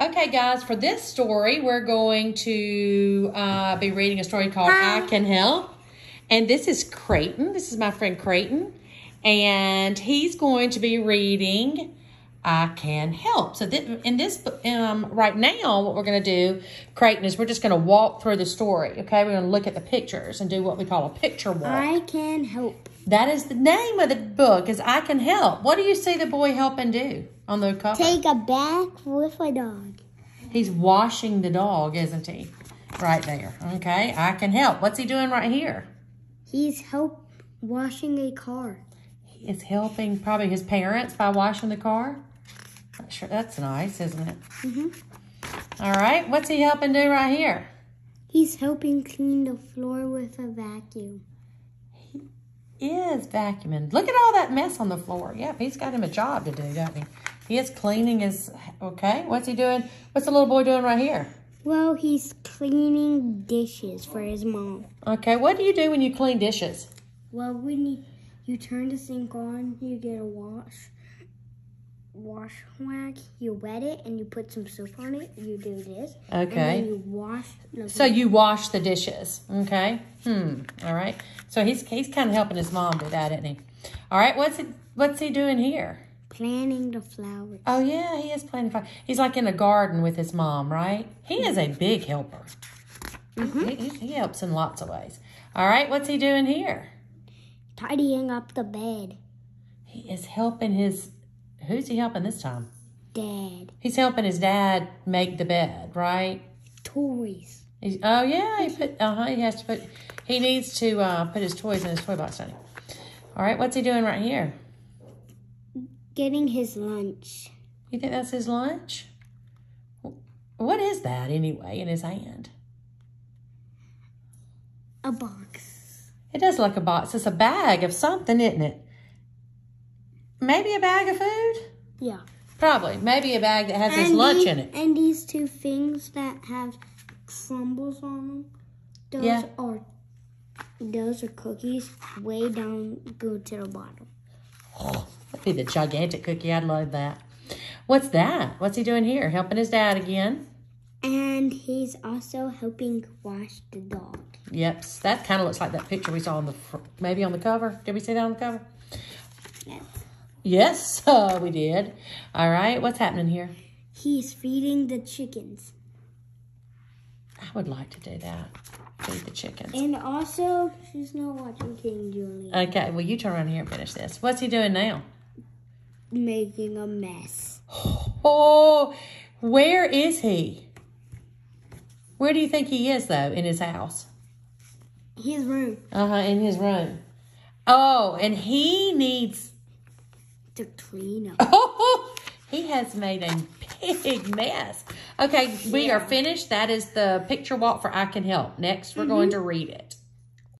Okay, guys, for this story, we're going to uh, be reading a story called I Can Help. And this is Craton. This is my friend Craton. And he's going to be reading I Can Help. So, th- in this, um, right now, what we're going to do, Craton, is we're just going to walk through the story. Okay, we're going to look at the pictures and do what we call a picture walk. I can help. That is the name of the book, is I Can Help. What do you see the boy helping do on the cover? Take a bath with a dog. He's washing the dog, isn't he? Right there. Okay, I can help. What's he doing right here? He's help washing a car. He is helping probably his parents by washing the car. Not sure that's nice, isn't it? Mm-hmm. All right, what's he helping do right here? He's helping clean the floor with a vacuum. He is vacuuming. Look at all that mess on the floor. Yep, he's got him a job to do, doesn't he? He is cleaning his. Okay, what's he doing? What's the little boy doing right here? Well, he's cleaning dishes for his mom. Okay, what do you do when you clean dishes? Well, when you, you turn the sink on, you get a wash wash rag, you wet it, and you put some soap on it. You do this. And Okay. then you wash. No, So you wash the dishes, okay? Hmm. All right. So he's he's kind of helping his mom do that, isn't he? All right. What's he What's he doing here? Planting the flowers. Oh yeah, he is planting fire. He's like in a garden with his mom, right? He is a big helper. He, he, he helps in lots of ways. All right. What's he doing here? Tidying up the bed. He is helping his. Who's he helping this time? Dad. He's helping his dad make the bed, right? Toys. He's, oh yeah, he put. Uh huh. He has to put. He needs to uh, put his toys in his toy box, doesn't? All right. What's he doing right here? Getting his lunch. You think that's his lunch? What is that anyway in his hand? A box. It does look like a box. It's a bag of something, isn't it? Maybe a bag of food? Yeah. Probably. Maybe a bag that has his lunch these- in it. And these two things that have crumbles on them. Those Yeah. are those are cookies. Way down, go to the bottom. That'd be the gigantic cookie. I'd love that. What's that? What's he doing here? Helping his dad again? And he's also helping wash the dog. Yep. That kind of looks like that picture we saw on the maybe on the cover. Did we see that on the cover? Yes. Yes, uh, we did. All right. What's happening here? He's feeding the chickens. I would like to do that. Feed the chickens. And also, she's not watching King Julien. Okay. Well, you turn around here and finish this. What's he doing now? Making a mess. Oh, where is he? Where do you think he is, though, in his house? His room Uh huh, in his room. Oh, and he needs. to clean up. Oh, he has made a big mess. Okay, we are finished. That is the picture walk for I Can Help. Next, we're going to read it.